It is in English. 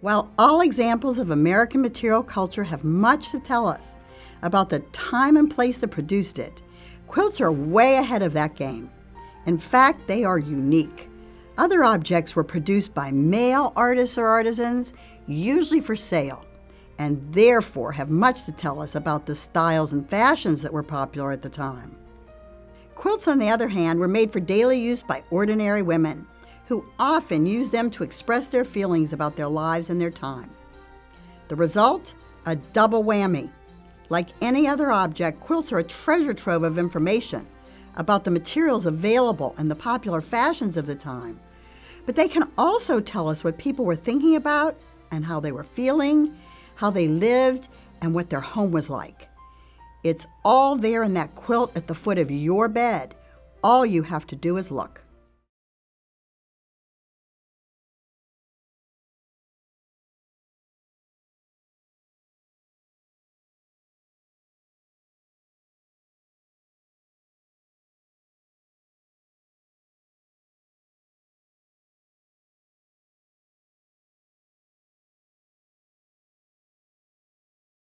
While all examples of American material culture have much to tell us about the time and place that produced it, quilts are way ahead of that game. In fact, they are unique. Other objects were produced by male artists or artisans, usually for sale, and therefore have much to tell us about the styles and fashions that were popular at the time. Quilts, on the other hand, were made for daily use by ordinary women who often use them to express their feelings about their lives and their time. The result? A double whammy. Like any other object, quilts are a treasure trove of information about the materials available and the popular fashions of the time. But they can also tell us what people were thinking about and how they were feeling, how they lived, and what their home was like. It's all there in that quilt at the foot of your bed. All you have to do is look.